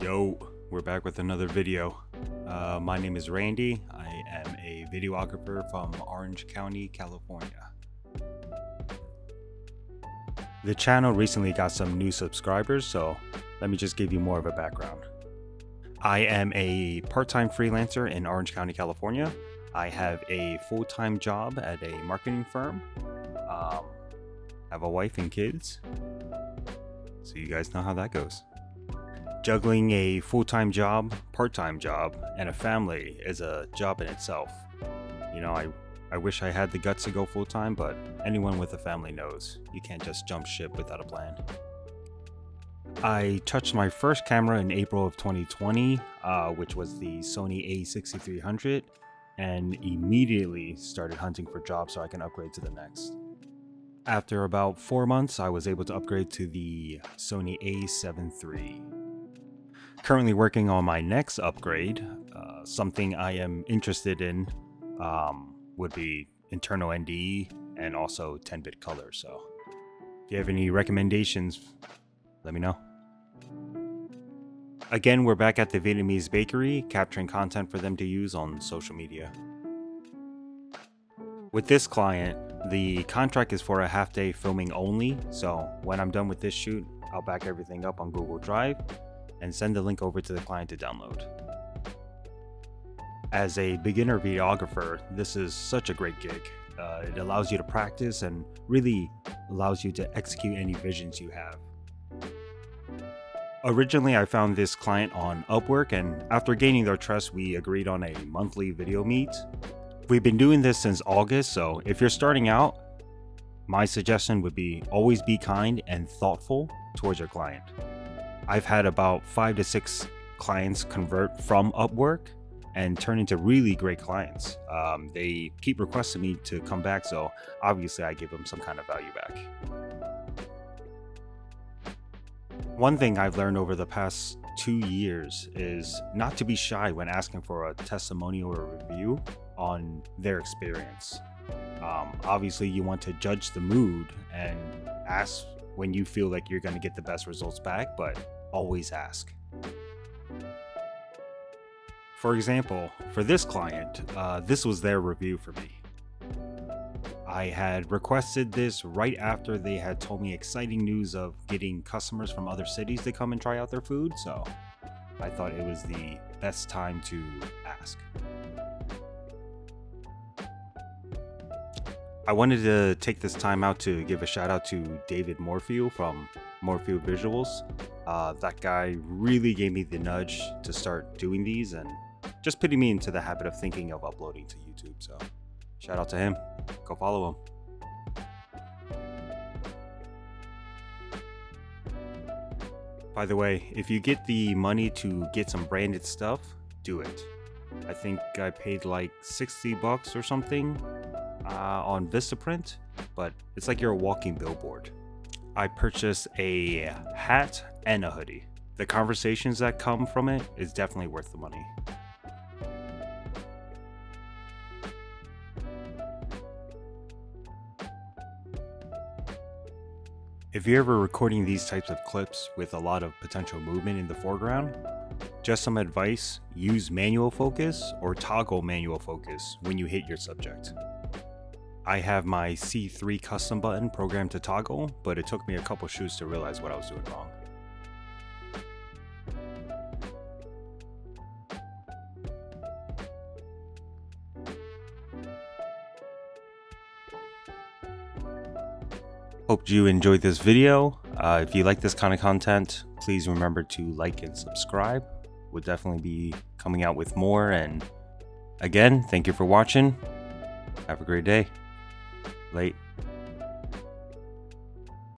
Yo, we're back with another video. Uh, my name is Randy. I am a videographer from Orange County, California. The channel recently got some new subscribers, so let me just give you more of a background. I am a part time freelancer in Orange County, California. I have a full time job at a marketing firm. Um, have a wife and kids. So, you guys know how that goes. Juggling a full time job, part time job, and a family is a job in itself. You know, I, I wish I had the guts to go full time, but anyone with a family knows you can't just jump ship without a plan. I touched my first camera in April of 2020, uh, which was the Sony A6300, and immediately started hunting for jobs so I can upgrade to the next. After about four months, I was able to upgrade to the Sony A7 III. Currently working on my next upgrade. Uh, something I am interested in um, would be internal ND and also 10 bit color. So if you have any recommendations, let me know. Again, we're back at the Vietnamese bakery, capturing content for them to use on social media. With this client, the contract is for a half day filming only, so when I'm done with this shoot, I'll back everything up on Google Drive and send the link over to the client to download. As a beginner videographer, this is such a great gig. Uh, it allows you to practice and really allows you to execute any visions you have. Originally, I found this client on Upwork, and after gaining their trust, we agreed on a monthly video meet. We've been doing this since August, so if you're starting out, my suggestion would be always be kind and thoughtful towards your client. I've had about five to six clients convert from Upwork and turn into really great clients. Um, they keep requesting me to come back, so obviously I give them some kind of value back. One thing I've learned over the past two years is not to be shy when asking for a testimonial or review on their experience. Um, obviously, you want to judge the mood and ask when you feel like you're going to get the best results back, but always ask. For example, for this client, uh, this was their review for me. I had requested this right after they had told me exciting news of getting customers from other cities to come and try out their food, so I thought it was the best time to ask. I wanted to take this time out to give a shout out to David Morefield from Morefield Visuals. Uh, that guy really gave me the nudge to start doing these and just putting me into the habit of thinking of uploading to YouTube. So, shout out to him. Follow him. By the way, if you get the money to get some branded stuff, do it. I think I paid like 60 bucks or something uh, on Vistaprint, but it's like you're a walking billboard. I purchased a hat and a hoodie. The conversations that come from it is definitely worth the money. If you're ever recording these types of clips with a lot of potential movement in the foreground, just some advice use manual focus or toggle manual focus when you hit your subject. I have my C3 custom button programmed to toggle, but it took me a couple shoots to realize what I was doing wrong. Hope you enjoyed this video. Uh, if you like this kind of content, please remember to like and subscribe. We'll definitely be coming out with more. And again, thank you for watching. Have a great day. Late.